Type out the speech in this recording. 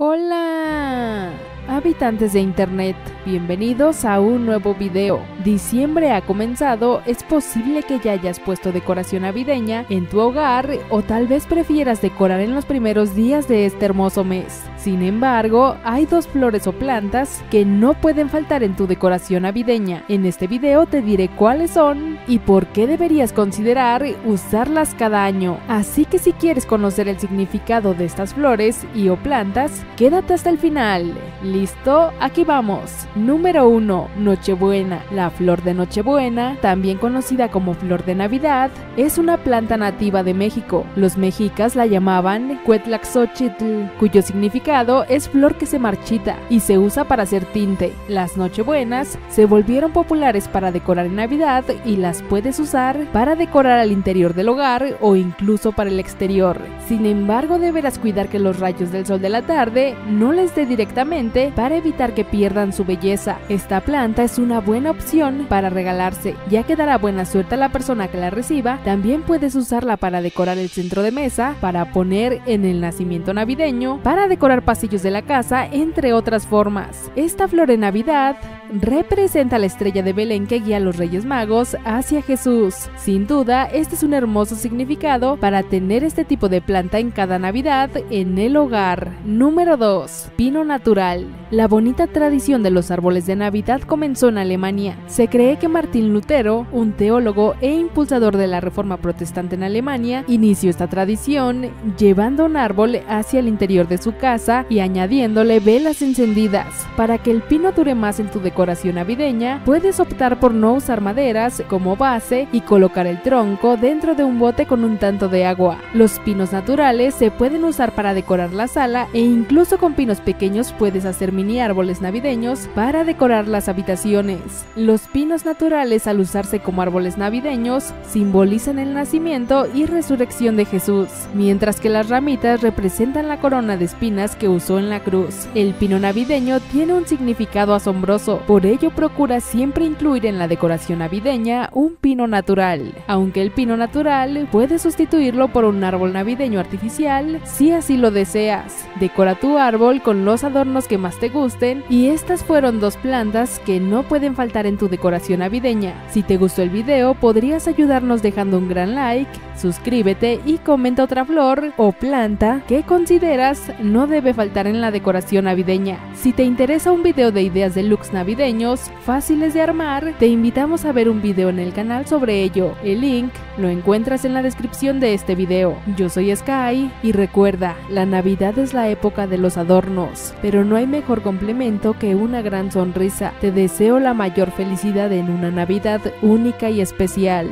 Hola, habitantes de internet, bienvenidos a un nuevo video. Diciembre ha comenzado, es posible que ya hayas puesto decoración navideña en tu hogar o tal vez prefieras decorar en los primeros días de este hermoso mes. Sin embargo, hay dos flores o plantas que no pueden faltar en tu decoración navideña. En este video te diré cuáles son y por qué deberías considerar usarlas cada año. Así que si quieres conocer el significado de estas flores y o plantas, quédate hasta el final. ¿Listo? Aquí vamos. Número 1. Nochebuena. La flor de Nochebuena, también conocida como flor de Navidad, es una planta nativa de México. Los mexicas la llamaban Cuetlaxochitl, cuyo significado es flor que se marchita y se usa para hacer tinte. Las Nochebuenas se volvieron populares para decorar en Navidad y las puedes usar para decorar al interior del hogar o incluso para el exterior. Sin embargo, deberás cuidar que los rayos del sol de la tarde no les dé directamente para evitar que pierdan su belleza. Esta planta es una buena opción para regalarse, ya que dará buena suerte a la persona que la reciba. También puedes usarla para decorar el centro de mesa, para poner en el nacimiento navideño, para decorar pasillos de la casa, entre otras formas. Esta flor en Navidad representa la estrella de Belén que guía a los Reyes Magos hacia Jesús. Sin duda, este es un hermoso significado para tener este tipo de planta en cada Navidad en el hogar. Número 2. Pino natural. La bonita tradición de los árboles de Navidad comenzó en Alemania. Se cree que Martín Lutero, un teólogo e impulsador de la reforma protestante en Alemania, inició esta tradición llevando un árbol hacia el interior de su casa y añadiéndole velas encendidas. Para que el pino dure más en tu decoración navideña, puedes optar por no usar maderas como base y colocar el tronco dentro de un bote con un tanto de agua. Los pinos naturales se pueden usar para decorar la sala e incluso con pinos pequeños puedes hacer mini árboles navideños para decorar las habitaciones. Los pinos naturales al usarse como árboles navideños simbolizan el nacimiento y resurrección de Jesús, mientras que las ramitas representan la corona de espinas que usó en la cruz. El pino navideño tiene un significado asombroso, por ello procura siempre incluir en la decoración navideña un pino natural, aunque el pino natural puede sustituirlo por un árbol navideño artificial si así lo deseas. Decora tu árbol con los adornos que más te gusten y estas fueron dos plantas que no pueden faltar en tu decoración navideña. Si te gustó el video podrías ayudarnos dejando un gran like, suscríbete y comenta otra flor o planta que consideras no debe faltar en la decoración navideña. Si te interesa un video de ideas de looks fáciles de armar, te invitamos a ver un video en el canal sobre ello. El link lo encuentras en la descripción de este video. Yo soy Sky y recuerda, la Navidad es la época de los adornos, pero no hay mejor complemento que una gran sonrisa. Te deseo la mayor felicidad en una Navidad única y especial.